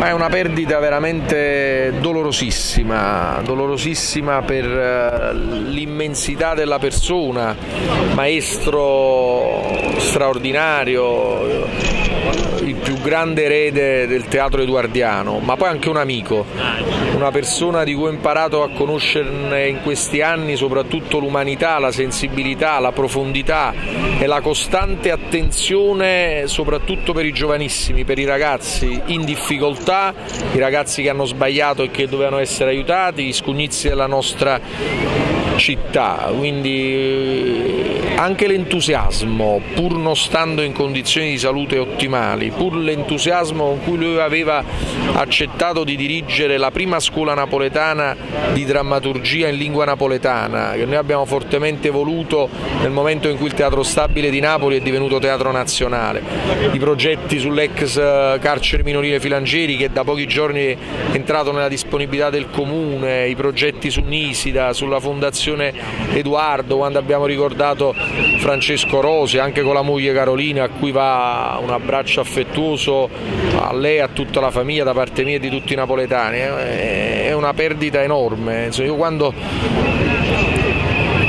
Ma è una perdita veramente dolorosissima, dolorosissima per eh, l'immensità della persona, maestro straordinario, il più grande erede del teatro edoardiano, ma poi anche un amico, una persona di cui ho imparato a conoscerne in questi anni soprattutto l'umanità, la sensibilità, la profondità e la costante attenzione soprattutto per i giovanissimi, per i ragazzi in difficoltà, i ragazzi che hanno sbagliato e che dovevano essere aiutati, gli scugnizi della nostra città. Quindi anche l'entusiasmo, pur non stando in condizioni di salute ottimali, pur l'entusiasmo con cui lui aveva accettato di dirigere la prima scuola napoletana di drammaturgia in lingua napoletana, che noi abbiamo fortemente voluto nel momento in cui il Teatro Stabile di Napoli è divenuto Teatro Nazionale, i progetti sull'ex eh, carcere minorile Filangieri che da pochi giorni è entrato nella disponibilità del Comune, i progetti su Nisida, sulla Fondazione Edoardo, quando abbiamo ricordato Francesco Rosi, anche con la moglie Carolina, a cui va un abbraccio affettuoso a lei e a tutta la famiglia da parte mia e di tutti i napoletani. È una perdita enorme. Io quando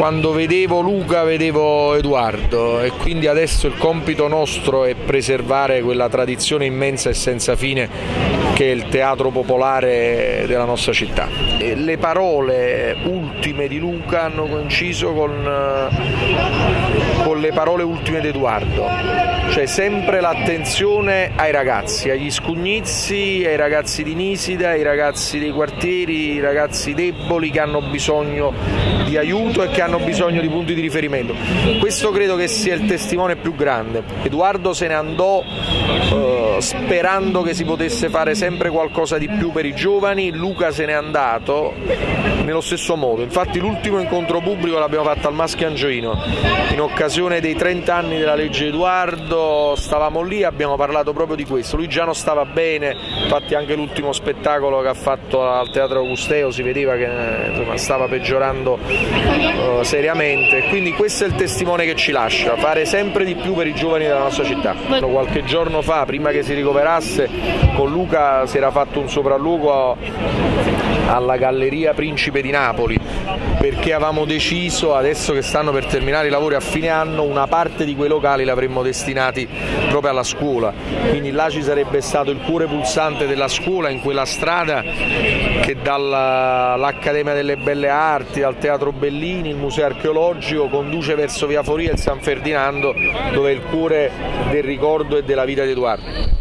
quando vedevo Luca vedevo Edoardo e quindi adesso il compito nostro è preservare quella tradizione immensa e senza fine che è il teatro popolare della nostra città. E le parole ultime di Luca hanno coinciso con, eh, con le parole ultime di Edoardo, cioè sempre l'attenzione ai ragazzi, agli scugnizi, ai ragazzi di Nisida, ai ragazzi dei quartieri, ai ragazzi deboli che hanno bisogno di aiuto e che hanno bisogno di punti di riferimento. Questo credo che sia il testimone più grande. Edoardo se ne andò eh, sperando che si potesse fare sempre qualcosa di più per i giovani, Luca se n'è andato nello stesso modo. Infatti l'ultimo incontro pubblico l'abbiamo fatto al Maschio Angioino in occasione dei 30 anni della legge Edoardo, stavamo lì abbiamo parlato proprio di questo. Lui già non stava bene, infatti anche l'ultimo spettacolo che ha fatto al Teatro Augusteo si vedeva che insomma, stava peggiorando eh, seriamente, quindi questo è il testimone che ci lascia, fare sempre di più per i giovani della nostra città. Qualche giorno fa, prima che si ricoverasse, con Luca si era fatto un sopralluogo alla Galleria Principe di Napoli perché avevamo deciso, adesso che stanno per terminare i lavori a fine anno, una parte di quei locali l'avremmo destinati proprio alla scuola, quindi là ci sarebbe stato il cuore pulsante della scuola in quella strada che dall'Accademia delle Belle Arti, dal Teatro Bellini, il Museo Archeologico conduce verso Via Foria e San Ferdinando dove è il cuore del ricordo e della vita di Edoardo.